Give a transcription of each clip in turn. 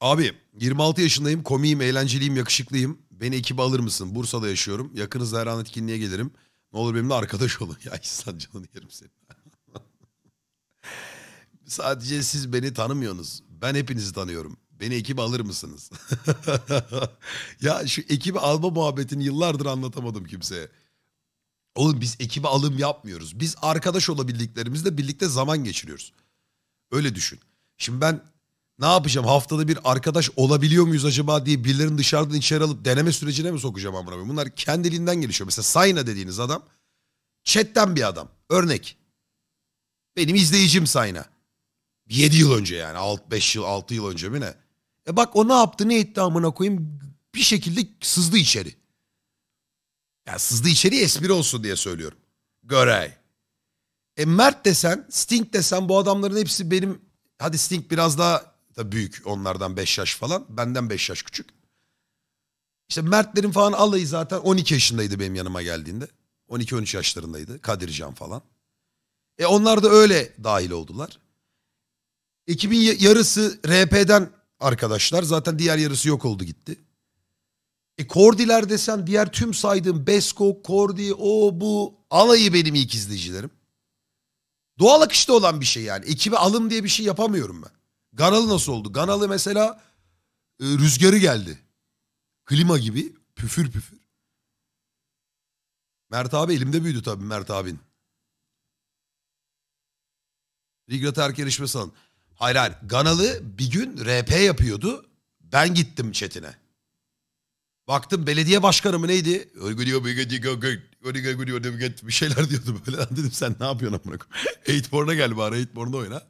Abi 26 yaşındayım, komiyim, eğlenceliyim, yakışıklıyım. Beni ekibe alır mısın? Bursa'da yaşıyorum. Yakınızda her an etkinliğe gelirim. Ne olur benimle arkadaş olun. Ya İhsan canını yerim seni. Sadece siz beni tanımıyorsunuz. Ben hepinizi tanıyorum. Beni ekibe alır mısınız? ya şu ekibe alma muhabbetini yıllardır anlatamadım kimseye. Oğlum biz ekibe alım yapmıyoruz. Biz arkadaş olabildiklerimizle birlikte zaman geçiriyoruz. Öyle düşün. Şimdi ben ne yapacağım? Haftada bir arkadaş olabiliyor muyuz acaba diye birilerini dışarıdan içeri alıp deneme sürecine mi sokacağım amına koyayım? Bunlar kendiliğinden gelişiyor. Mesela Sayna dediğiniz adam chatten bir adam. Örnek. Benim izleyicim Sayna. 7 yıl önce yani. 6 5 yıl 6 yıl önce mi ne? E bak o ne yaptı ne etti amına koyayım? Bir şekilde sızdı içeri. Ya sızdı içeri espri olsun diye söylüyorum. Görey. E Mert desen, Sting desen bu adamların hepsi benim... Hadi Sting biraz daha da büyük onlardan 5 yaş falan. Benden 5 yaş küçük. İşte Mertlerin falan alayı zaten 12 yaşındaydı benim yanıma geldiğinde. 12-13 yaşlarındaydı. Kadircan falan. E onlar da öyle dahil oldular. Ekibin ya- yarısı RP'den arkadaşlar. Zaten diğer yarısı yok oldu gitti. E Kordiler desen diğer tüm saydığım Besko, Kordi, o bu alayı benim ilk izleyicilerim. Doğal akışta olan bir şey yani. Ekibe alım diye bir şey yapamıyorum ben. Ganalı nasıl oldu? Ganalı mesela e, rüzgarı geldi. Klima gibi püfür püfür. Mert abi elimde büyüdü tabii Mert abin. Riga terk yarışması alın. Hayır hayır. Ganalı bir gün RP yapıyordu. Ben gittim chatine. Baktım belediye başkanı mı neydi? Bir şeyler diyordu böyle. Dedim sen ne yapıyorsun amına koyayım? Eightborn'a gel bari Eightborn'da oyna.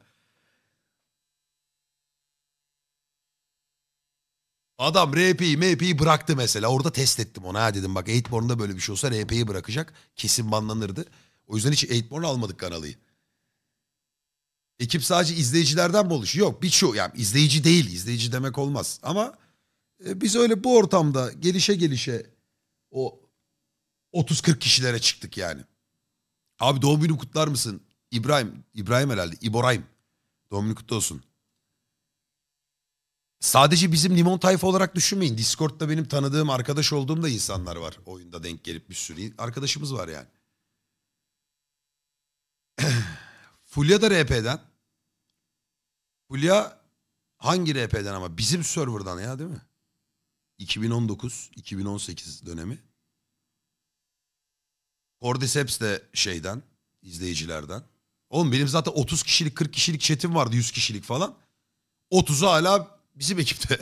Adam RP'yi MP'yi bıraktı mesela. Orada test ettim ona. Ha dedim bak Eightborn'da böyle bir şey olsa RP'yi bırakacak. Kesin banlanırdı. O yüzden hiç Eightborn almadık kanalıyı. Ekip sadece izleyicilerden mi oluşuyor? Yok birçoğu yani izleyici değil. izleyici demek olmaz. Ama e, biz öyle bu ortamda gelişe gelişe o 30-40 kişilere çıktık yani. Abi doğum günü kutlar mısın? İbrahim. İbrahim herhalde. İborayim. Doğum günü kutlu olsun. Sadece bizim limon tayfa olarak düşünmeyin. Discord'da benim tanıdığım, arkadaş olduğum da insanlar var. Oyunda denk gelip bir sürü arkadaşımız var yani. Fulya da RP'den. Fulya hangi RP'den ama? Bizim serverdan ya değil mi? 2019-2018 dönemi. Cordyceps de şeyden, izleyicilerden. Oğlum benim zaten 30 kişilik, 40 kişilik chatim vardı, 100 kişilik falan. 30'u hala bizim ekipte.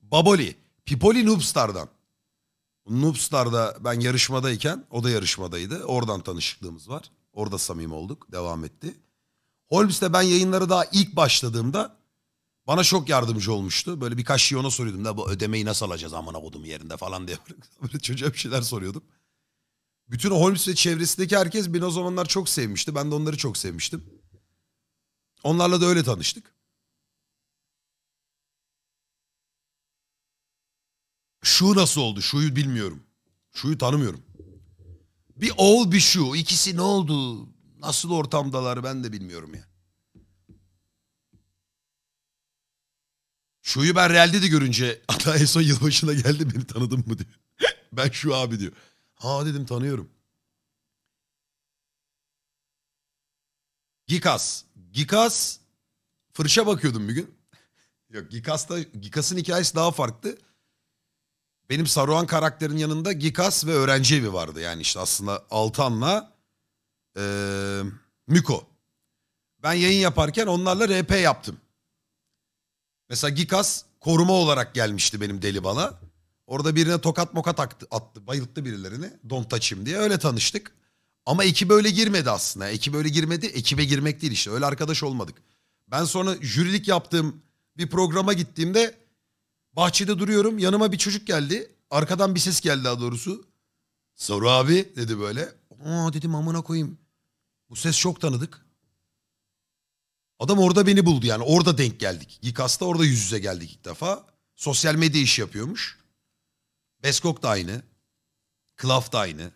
Baboli, Pipoli Noobstar'dan. Noobstar'da ben yarışmadayken, o da yarışmadaydı. Oradan tanışıklığımız var. Orada samimi olduk, devam etti. Holmes'te ben yayınlara daha ilk başladığımda bana çok yardımcı olmuştu. Böyle birkaç şey ona soruyordum da bu ödemeyi nasıl alacağız amına kodum yerinde falan diye. Böyle çocuğa bir şeyler soruyordum. Bütün Holmes ve çevresindeki herkes beni o zamanlar çok sevmişti. Ben de onları çok sevmiştim. Onlarla da öyle tanıştık. Şu nasıl oldu? Şuyu bilmiyorum. Şuyu tanımıyorum. Bir oğul bir şu. İkisi ne oldu? Nasıl ortamdalar ben de bilmiyorum ya. Şuyu ben realde de görünce hatta en son yılbaşına geldi beni tanıdın mı diyor. ben şu abi diyor. Ha dedim tanıyorum. Gikas. Gikas fırça bakıyordum bir gün. Yok Gikas'ta Gikas'ın hikayesi daha farklı. Benim Saruhan karakterin yanında Gikas ve öğrenci evi vardı. Yani işte aslında Altan'la eee Miko. Ben yayın yaparken onlarla RP yaptım. Mesela Gikas koruma olarak gelmişti benim deli bana. Orada birine tokat mokat attı, attı bayılttı birilerini. Don't touch him diye öyle tanıştık. Ama ekibe öyle girmedi aslında. Ekibe öyle girmedi. Ekibe girmek değil işte. Öyle arkadaş olmadık. Ben sonra jürilik yaptığım bir programa gittiğimde bahçede duruyorum. Yanıma bir çocuk geldi. Arkadan bir ses geldi daha doğrusu. Soru abi dedi böyle. Aa dedim amına koyayım. Bu ses çok tanıdık. Adam orada beni buldu yani. Orada denk geldik. Gikas'ta orada yüz yüze geldik ilk defa. Sosyal medya işi yapıyormuş. Beskok da aynı. Klaf da aynı.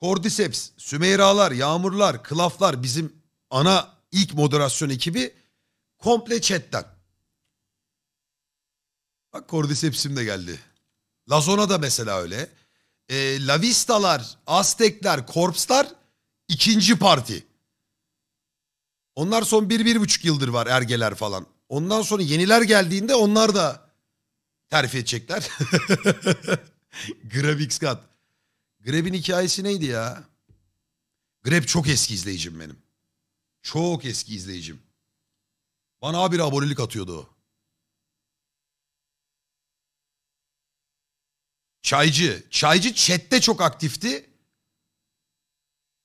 Cordyceps, Sümeyralar, Yağmurlar, Klaflar bizim ana ilk moderasyon ekibi Komple chatten. Bak Cordyceps'im de geldi. Lazona da mesela öyle. E, La Vista'lar, Aztekler, Korpslar ikinci parti. Onlar son bir, bir buçuk yıldır var ergeler falan. Ondan sonra yeniler geldiğinde onlar da terfi edecekler. Grab X-Cut. Grab'in hikayesi neydi ya? Grab çok eski izleyicim benim. Çok eski izleyicim. Bana bir abonelik atıyordu o. Çaycı. Çaycı chatte çok aktifti.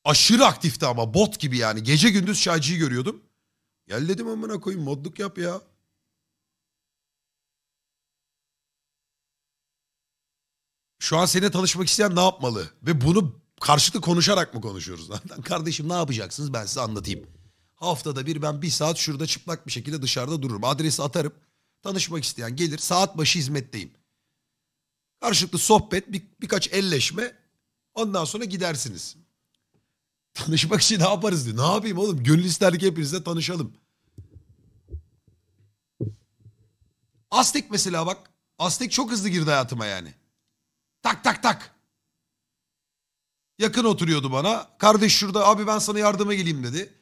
Aşırı aktifti ama bot gibi yani. Gece gündüz çaycıyı görüyordum. Gel dedim amına koyayım modluk yap ya. Şu an seninle tanışmak isteyen ne yapmalı? Ve bunu karşılıklı konuşarak mı konuşuyoruz? Kardeşim ne yapacaksınız ben size anlatayım. Haftada bir ben bir saat şurada çıplak bir şekilde dışarıda dururum. Adresi atarım. Tanışmak isteyen gelir. Saat başı hizmetteyim. Karşılıklı sohbet, bir, birkaç elleşme. Ondan sonra gidersiniz. Tanışmak için ne yaparız diyor. Ne yapayım oğlum? Gönül ister ki hepinizle tanışalım. Aztek mesela bak. Aztek çok hızlı girdi hayatıma yani. Tak tak tak. Yakın oturuyordu bana. Kardeş şurada abi ben sana yardıma geleyim dedi.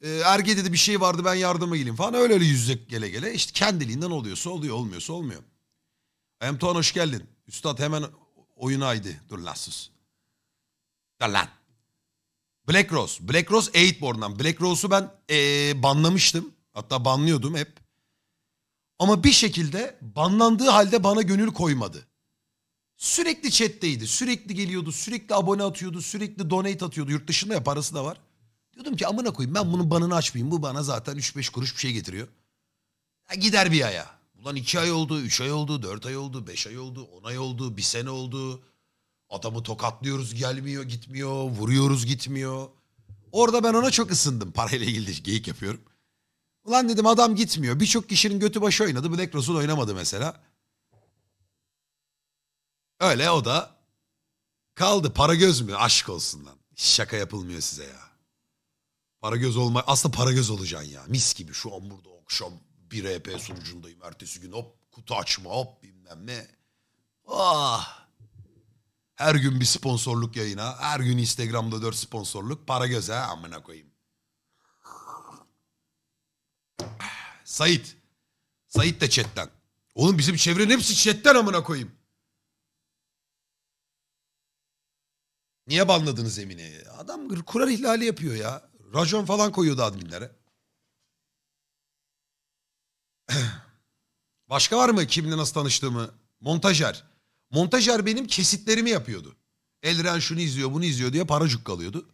Ee, Erge dedi bir şey vardı ben yardıma geleyim falan. Öyle öyle yüz yüze gele gele. İşte kendiliğinden oluyorsa oluyor olmuyorsa olmuyor. Em Tuğan hoş geldin. Üstad hemen oyuna haydi. Dur lan sus. Dur lan. Black Rose. Black Rose 8born'dan. Black Rose'u ben ee, banlamıştım. Hatta banlıyordum hep. Ama bir şekilde banlandığı halde bana gönül koymadı. Sürekli chatteydi. Sürekli geliyordu. Sürekli abone atıyordu. Sürekli donate atıyordu. Yurt dışında ya parası da var. Diyordum ki amına koyayım ben bunun banını açmayayım. Bu bana zaten 3-5 kuruş bir şey getiriyor. Ya gider bir aya. Ulan 2 ay oldu, 3 ay oldu, 4 ay oldu, 5 ay oldu, 10 ay oldu, 1 sene oldu. Adamı tokatlıyoruz gelmiyor gitmiyor, vuruyoruz gitmiyor. Orada ben ona çok ısındım. Parayla ilgili geyik yapıyorum. Ulan dedim adam gitmiyor. Birçok kişinin götü başı oynadı. Black Rose'un oynamadı mesela. Öyle o da kaldı. Para göz mü? Aşk olsun lan. Şaka yapılmıyor size ya. Para göz olma aslında para göz olacaksın ya. Mis gibi şu an burada akşam bir EP sunucundayım. Ertesi gün hop kutu açma hop bilmem ne. Ah. Her gün bir sponsorluk yayına. Her gün Instagram'da dört sponsorluk. Para göz ha amına koyayım. Sait. Sait de chatten. Oğlum bizim çevrenin hepsi chatten amına koyayım. Niye banladınız Emine'yi? Adam kural ihlali yapıyor ya. Rajon falan koyuyordu adminlere. Başka var mı kimle nasıl tanıştığımı? Montajer. Montajer benim kesitlerimi yapıyordu. Elren şunu izliyor bunu izliyor diye para cukkalıyordu.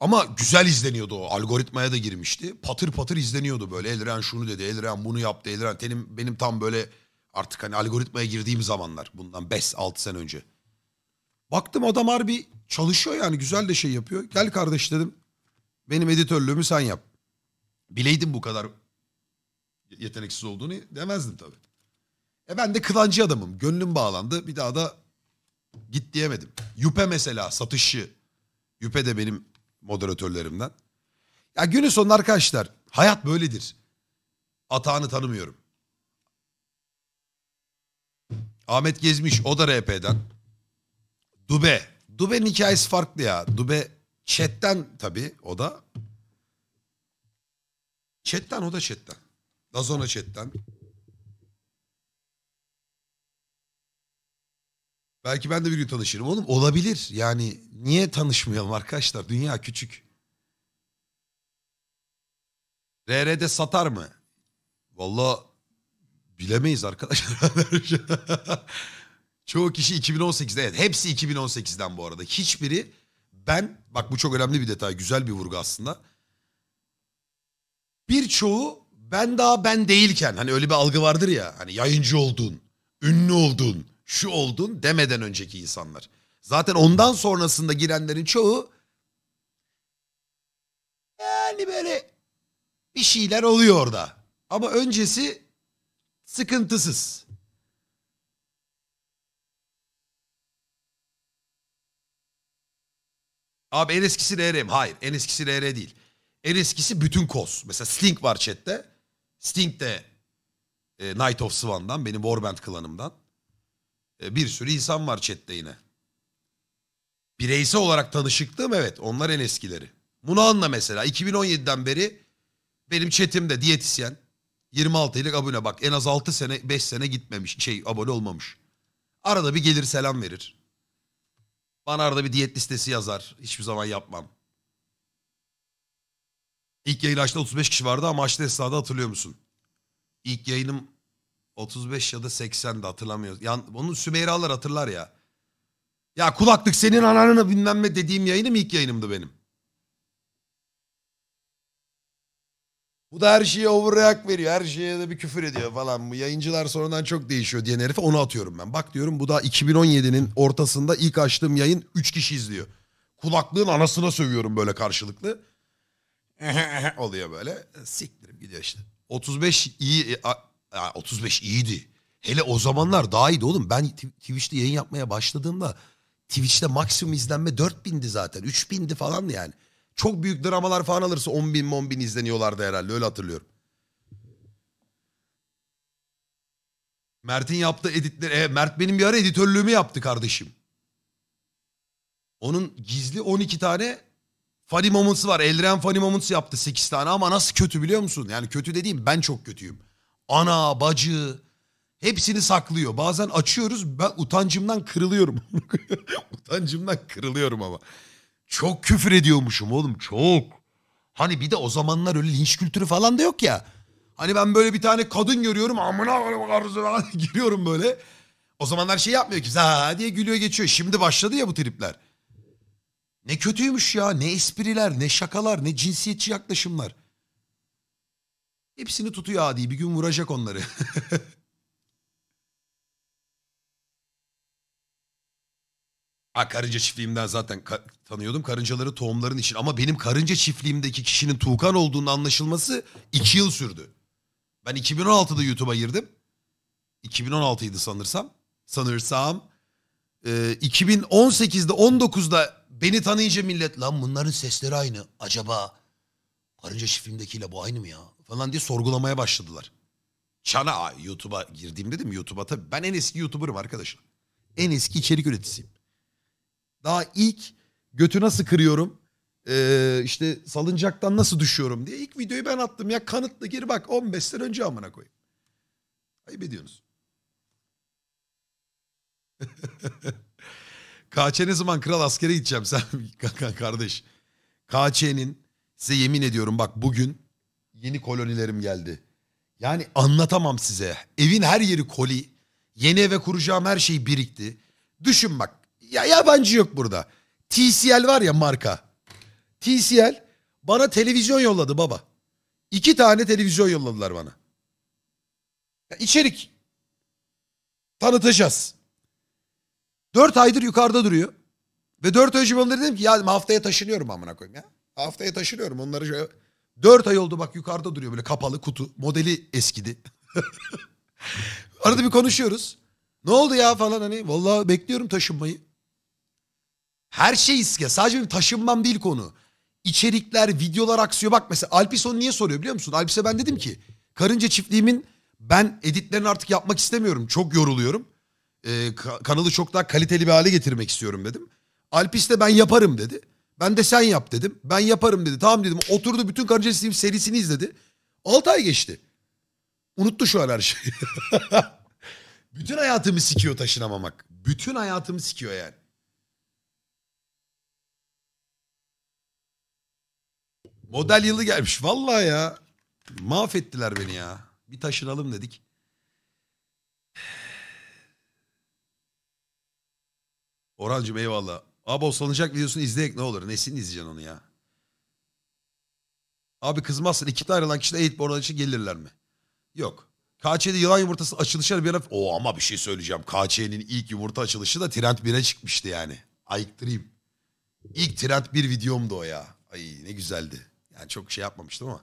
Ama güzel izleniyordu o. Algoritmaya da girmişti. Patır patır izleniyordu böyle. Elren şunu dedi, Elren bunu yaptı, Elren. Benim, benim tam böyle artık hani algoritmaya girdiğim zamanlar. Bundan 5-6 sene önce. Baktım adam harbi çalışıyor yani güzel de şey yapıyor. Gel kardeş dedim. Benim editörlüğümü sen yap. Bileydim bu kadar yeteneksiz olduğunu demezdim tabii. E ben de kılancı adamım. Gönlüm bağlandı. Bir daha da git diyemedim. Yüpe mesela satışçı. Yüpe de benim moderatörlerimden. Ya günün sonunda arkadaşlar hayat böyledir. Atağını tanımıyorum. Ahmet Gezmiş o da RP'den. Dube. Dube'nin hikayesi farklı ya. Dube chatten tabii o da. Chatten o da chatten. Lazona chatten. Belki ben de bir gün tanışırım. Oğlum olabilir. Yani niye tanışmayalım arkadaşlar? Dünya küçük. RR'de satar mı? Vallahi bilemeyiz arkadaşlar. Çoğu kişi 2018'de evet hepsi 2018'den bu arada. Hiçbiri ben bak bu çok önemli bir detay güzel bir vurgu aslında. Birçoğu ben daha ben değilken hani öyle bir algı vardır ya hani yayıncı oldun, ünlü oldun, şu oldun demeden önceki insanlar. Zaten ondan sonrasında girenlerin çoğu yani böyle bir şeyler oluyor orada. Ama öncesi sıkıntısız. Abi en eskisi RR mi? Hayır en eskisi RR değil. En eskisi bütün kos. Mesela Slink var chatte. Sting de e, Night of Swan'dan benim Warband klanımdan. E, bir sürü insan var chatte yine. Bireysel olarak tanışıklığım evet onlar en eskileri. Munan'la mesela 2017'den beri benim chatimde diyetisyen 26 yıllık abone bak en az 6 sene 5 sene gitmemiş şey abone olmamış. Arada bir gelir selam verir. Bana arada bir diyet listesi yazar. Hiçbir zaman yapmam. İlk yayın açtığında 35 kişi vardı ama açtı esnada hatırlıyor musun? İlk yayınım 35 ya da 80'de hatırlamıyoruz. Yani onun Sümeyralar hatırlar ya. Ya kulaklık senin ananını bilmem ne dediğim yayınım ilk yayınımdı benim. Bu da her şeye overreact veriyor. Her şeye de bir küfür ediyor falan. Bu yayıncılar sonradan çok değişiyor diyen herife onu atıyorum ben. Bak diyorum bu da 2017'nin ortasında ilk açtığım yayın 3 kişi izliyor. Kulaklığın anasına sövüyorum böyle karşılıklı. oluyor böyle. Siktirip gidiyor işte. 35 iyi. e, a- a- 35 iyiydi. Hele o zamanlar daha iyiydi oğlum. Ben Tw- Twitch'te yayın yapmaya başladığımda Twitch'te maksimum izlenme 4000'di zaten. 3000'di falan yani. Çok büyük dramalar falan alırsa 10 bin 10 bin izleniyorlardı herhalde öyle hatırlıyorum. Mert'in yaptığı editler... E, Mert benim bir ara editörlüğümü yaptı kardeşim. Onun gizli 12 tane funny moments'ı var. Eldren funny moments yaptı 8 tane ama nasıl kötü biliyor musun? Yani kötü dediğim ben çok kötüyüm. Ana, bacı hepsini saklıyor. Bazen açıyoruz ben utancımdan kırılıyorum. utancımdan kırılıyorum ama. Çok küfür ediyormuşum oğlum çok. Hani bir de o zamanlar öyle linç kültürü falan da yok ya. Hani ben böyle bir tane kadın görüyorum amına giriyorum böyle. O zamanlar şey yapmıyor ki ha diye gülüyor geçiyor. Şimdi başladı ya bu tripler. Ne kötüymüş ya ne espriler ne şakalar ne cinsiyetçi yaklaşımlar. Hepsini tutuyor adi bir gün vuracak onları. Ha, karınca çiftliğimden zaten ka- tanıyordum. Karıncaları tohumların için. Ama benim karınca çiftliğimdeki kişinin Tuğkan olduğunu anlaşılması iki yıl sürdü. Ben 2016'da YouTube'a girdim. 2016'ydı sanırsam. Sanırsam. Ee, 2018'de 19'da beni tanıyınca millet lan bunların sesleri aynı. Acaba karınca çiftliğimdekiyle bu aynı mı ya? Falan diye sorgulamaya başladılar. Çana YouTube'a girdiğim dedim YouTube'a tabii. Ben en eski YouTuber'ım arkadaşlar. En eski içerik üreticisiyim. Daha ilk götü nasıl kırıyorum, ee, işte salıncaktan nasıl düşüyorum diye ilk videoyu ben attım. Ya kanıtlı gir bak 15 sene önce amına koyayım. Ayıp ediyorsunuz. KÇ ne zaman kral askere gideceğim sen kardeş. KÇ'nin size yemin ediyorum bak bugün yeni kolonilerim geldi. Yani anlatamam size. Evin her yeri koli. Yeni eve kuracağım her şey birikti. Düşün bak. Ya yabancı yok burada. TCL var ya marka. TCL bana televizyon yolladı baba. İki tane televizyon yolladılar bana. Ya içerik tanıtacağız. Dört aydır yukarıda duruyor. Ve dört ay önce ben dedim ki ya haftaya taşınıyorum amına koyayım ya. Haftaya taşınıyorum onları şöyle... Dört ay oldu bak yukarıda duruyor böyle kapalı kutu. Modeli eskidi. Arada bir konuşuyoruz. Ne oldu ya falan hani. Vallahi bekliyorum taşınmayı. Her şey iske. Sadece benim taşınmam değil konu. İçerikler, videolar aksıyor. Bak mesela Alpis onu niye soruyor biliyor musun? Alpis'e ben dedim ki karınca çiftliğimin ben editlerini artık yapmak istemiyorum. Çok yoruluyorum. Ka- kanalı çok daha kaliteli bir hale getirmek istiyorum dedim. Alpis de ben yaparım dedi. Ben de sen yap dedim. Ben yaparım dedi. Tamam dedim. Oturdu bütün karınca çiftliğim serisini izledi. 6 ay geçti. Unuttu şu an her şeyi. bütün hayatımı sikiyor taşınamamak. Bütün hayatımı sikiyor yani. Model yılı gelmiş. Vallahi ya. Mahvettiler beni ya. Bir taşınalım dedik. Orhancığım eyvallah. Abi o salıncak videosunu izleyek ne olur. Nesini izleyeceksin onu ya? Abi kızmazsın. Ekipte ayrılan kişiler Eightborn için gelirler mi? Yok. KÇ'de yılan yumurtası açılışı bir ara... O ama bir şey söyleyeceğim. KÇ'nin ilk yumurta açılışı da Trend 1'e çıkmıştı yani. Ayıktırayım. İlk Trend 1 videomdu o ya. Ay ne güzeldi. Yani çok şey yapmamıştım ama.